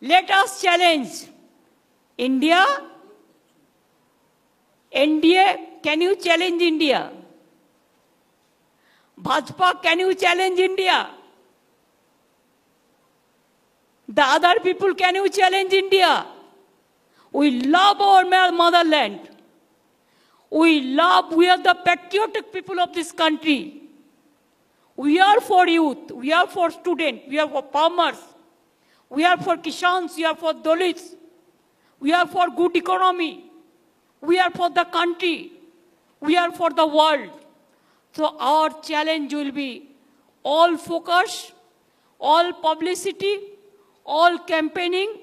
Let us challenge India. NDA, can you challenge India? Bhajpa, can you challenge India? The other people, can you challenge India? We love our motherland. We love, we are the patriotic people of this country. We are for youth, we are for students, we are for farmers, we are for Kishans, we are for Dalits, we are for good economy, we are for the country, we are for the world. So our challenge will be all focus, all publicity, all campaigning,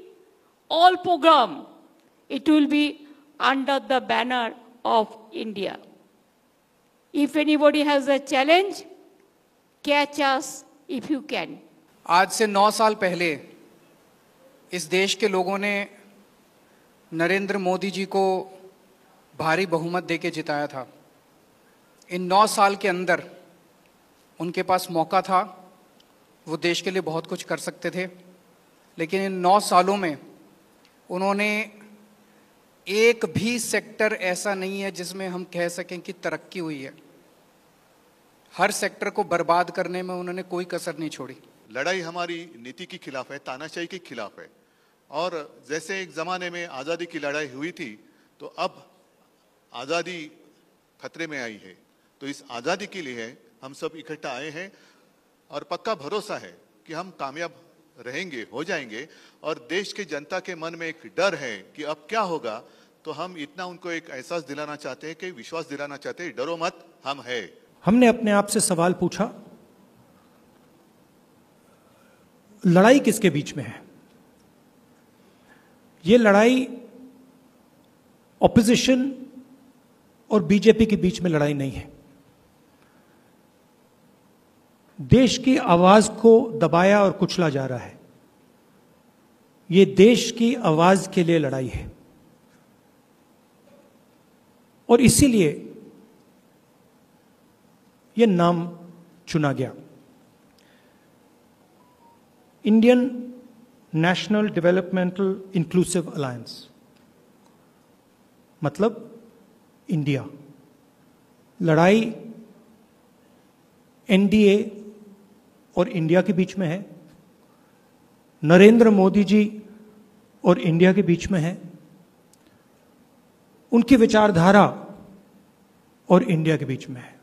all program. It will be under the banner of India. If anybody has a challenge, catch us if you can. आज से नौ साल पहले इस देश के लोगों ने नरेंद्र मोदी जी को भारी बहुमत देके जिताया था। इन नौ साल के अंदर उनके पास मौका था, वो देश के लिए बहुत कुछ कर सकते थे, लेकिन इन नौ सालों में उन्होंने एक भी सेक्टर ऐसा नहीं है जिसमें हम कह सकें कि तरक्की हुई है। हर सेक्टर को बर्बाद करने में उन्होंने कोई कसर नहीं छोड़ी। लड़ाई हमारी नीति के खिलाफ है, तानाशाही के खिलाफ है। और जैसे एक जमाने में आज़ादी की लड़ाई हुई थी तो अब आज़ादी खतरे में आई है। तो इस आज़ादी के लिए हम सब इकट्ठा आए हैं और पक्का भरोसा है कि हम कामयाब रहेंगे, हो जाएँगे। और देश के जनता के मन में एक डर है कि अब क्या होगा तो हम इतना उनको एक एहसास दिलाना चाहते हैं कि विश्वास दिलाना चाहते हैं, डरो मत, हम है। हमने अपने आप से सवाल पूछा लड़ाई किसके बीच में है? ये लड़ाई ऑपोजिशन और बीजेपी के बीच में लड़ाई नहीं है। देश की आवाज़ को दबाया और कुचला जा रहा है। ये देश की आवाज़ के लिए लड़ाई है। और इसीलिए यह नाम चुना गया। Indian national developmental inclusive alliance मतलब इंडिया लड़ाई एनडीए और इंडिया के बीच में है। नरेंद्र मोदी जी और इंडिया के बीच में है। उनकी विचारधारा और इंडिया के बीच में है।